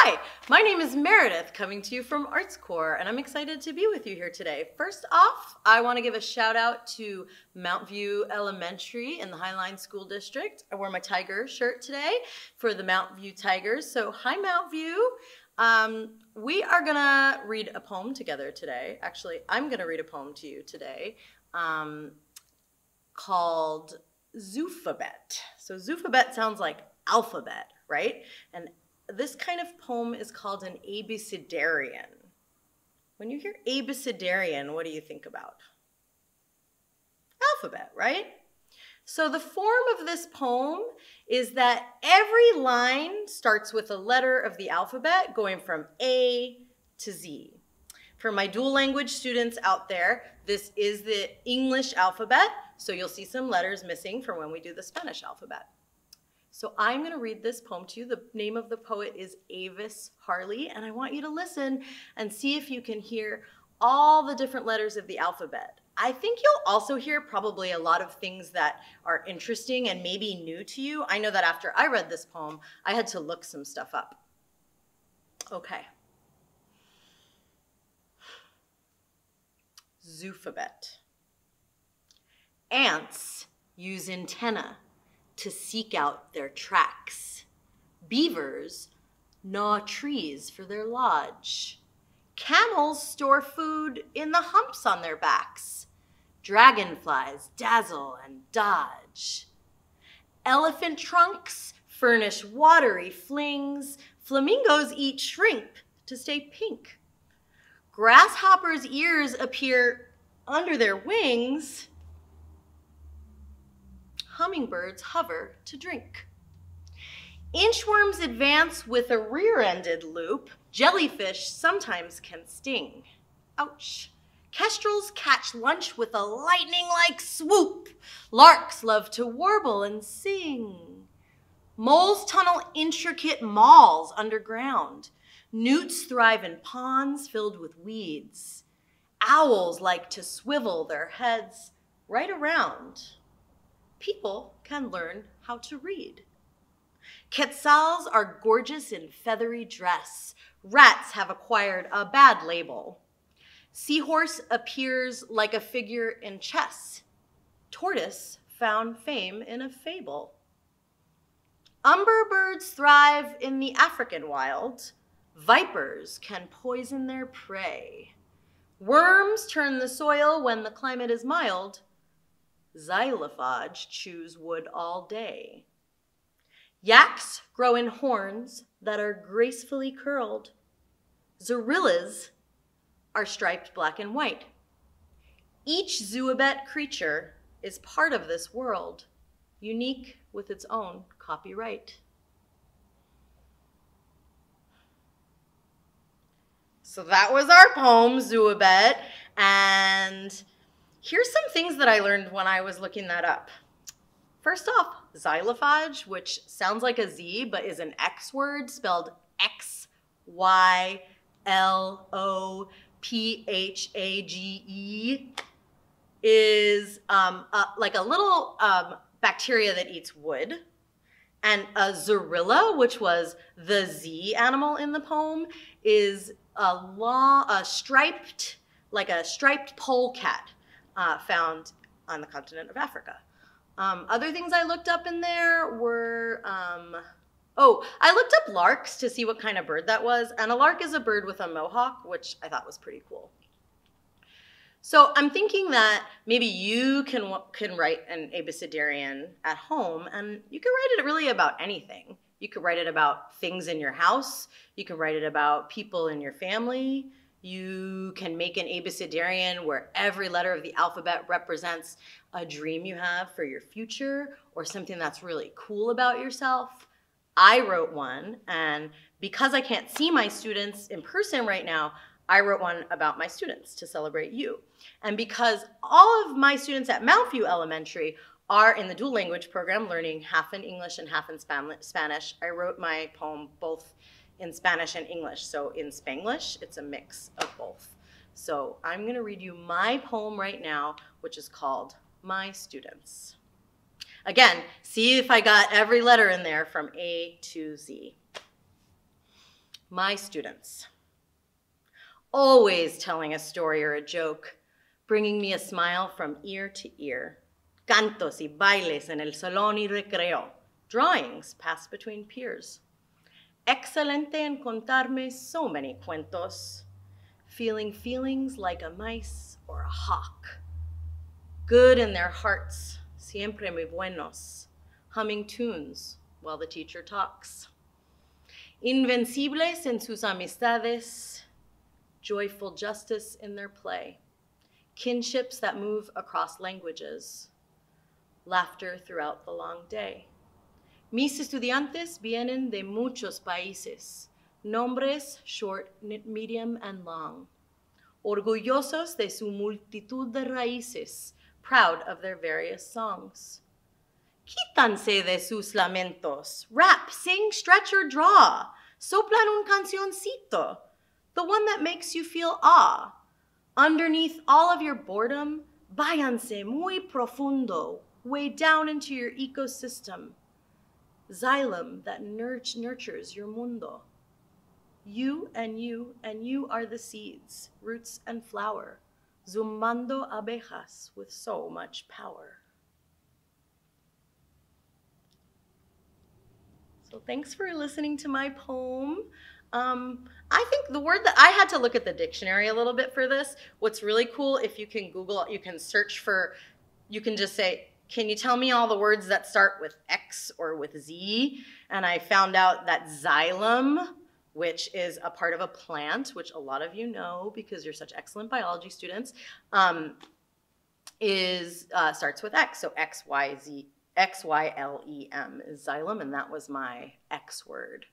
Hi, my name is Meredith, coming to you from Arts Corps, and I'm excited to be with you here today. First off, I want to give a shout out to Mount View Elementary in the Highline School District. I wore my tiger shirt today for the Mount View Tigers. So, hi, Mount View. Um, we are gonna read a poem together today. Actually, I'm gonna read a poem to you today um, called Zoofabet. So, Zoofabet sounds like alphabet, right? And this kind of poem is called an abecedarian. When you hear abecedarian, what do you think about? Alphabet, right? So the form of this poem is that every line starts with a letter of the alphabet going from A to Z. For my dual language students out there, this is the English alphabet, so you'll see some letters missing from when we do the Spanish alphabet. So I'm going to read this poem to you. The name of the poet is Avis Harley, and I want you to listen and see if you can hear all the different letters of the alphabet. I think you'll also hear probably a lot of things that are interesting and maybe new to you. I know that after I read this poem, I had to look some stuff up. Okay. Zoofabet. Ants use antenna to seek out their tracks. Beavers gnaw trees for their lodge. Camels store food in the humps on their backs. Dragonflies dazzle and dodge. Elephant trunks furnish watery flings. Flamingos eat shrimp to stay pink. Grasshoppers' ears appear under their wings hummingbirds hover to drink. Inchworms advance with a rear-ended loop. Jellyfish sometimes can sting. Ouch. Kestrels catch lunch with a lightning-like swoop. Larks love to warble and sing. Moles tunnel intricate malls underground. Newts thrive in ponds filled with weeds. Owls like to swivel their heads right around people can learn how to read. Quetzals are gorgeous in feathery dress. Rats have acquired a bad label. Seahorse appears like a figure in chess. Tortoise found fame in a fable. Umber birds thrive in the African wild. Vipers can poison their prey. Worms turn the soil when the climate is mild. Xylophage chews wood all day. Yaks grow in horns that are gracefully curled. Zorillas are striped black and white. Each zoobet creature is part of this world, unique with its own copyright. So that was our poem, Zoobet, and Here's some things that I learned when I was looking that up. First off, xylophage, which sounds like a Z but is an X word spelled X Y L O P H A G E, is um, like a little um, bacteria that eats wood. And a zorilla, which was the Z animal in the poem, is a long, a striped, like a striped polecat uh, found on the continent of Africa. Um, other things I looked up in there were, um, oh, I looked up larks to see what kind of bird that was. And a lark is a bird with a mohawk, which I thought was pretty cool. So I'm thinking that maybe you can can write an abecedarian at home, and you can write it really about anything. You could write it about things in your house. You can write it about people in your family. You can make an abecedarian where every letter of the alphabet represents a dream you have for your future or something that's really cool about yourself. I wrote one, and because I can't see my students in person right now, I wrote one about my students to celebrate you. And because all of my students at Mount View Elementary are in the dual language program learning half in English and half in Spanish, I wrote my poem both in Spanish and English. So in Spanglish, it's a mix of both. So I'm going to read you my poem right now, which is called My Students. Again, see if I got every letter in there from A to Z. my students. Always telling a story or a joke, bringing me a smile from ear to ear. Cantos y bailes en el salón y recreo, drawings passed between peers. Excelente en contarme so many cuentos, feeling feelings like a mice or a hawk. Good in their hearts, siempre muy buenos, humming tunes while the teacher talks. Invencibles en sus amistades, joyful justice in their play, kinships that move across languages, laughter throughout the long day. Mis estudiantes vienen de muchos países, nombres short, medium, and long, orgullosos de su multitud de raíces, proud of their various songs. Quítanse de sus lamentos. Rap, sing, stretch, or draw. Soplan un cancioncito. The one that makes you feel awe. Underneath all of your boredom, váyanse muy profundo, way down into your ecosystem. Xylem that nurtures your mundo. You and you and you are the seeds, roots, and flower, zumbando abejas with so much power. So thanks for listening to my poem. Um, I think the word that I had to look at the dictionary a little bit for this. What's really cool, if you can Google, you can search for, you can just say, can you tell me all the words that start with X or with Z? And I found out that xylem, which is a part of a plant, which a lot of you know because you're such excellent biology students, um, is uh, starts with X. So X, Y, Z, X Y L E M is xylem, and that was my X word.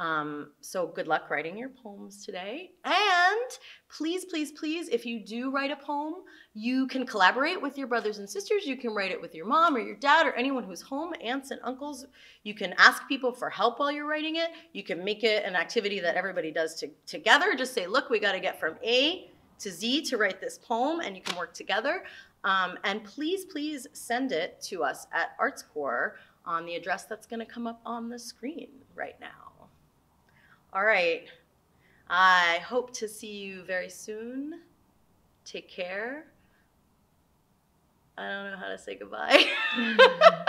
Um, so good luck writing your poems today. And please, please, please, if you do write a poem, you can collaborate with your brothers and sisters. You can write it with your mom or your dad or anyone who's home, aunts and uncles. You can ask people for help while you're writing it. You can make it an activity that everybody does to, together. Just say, look, we got to get from A to Z to write this poem, and you can work together. Um, and please, please send it to us at Arts Corps on the address that's going to come up on the screen right now. All right. I hope to see you very soon. Take care. I don't know how to say goodbye.